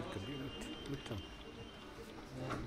كنيس كبير. مت نعم.